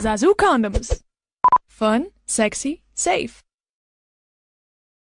Zazu condoms. Fun, sexy, safe.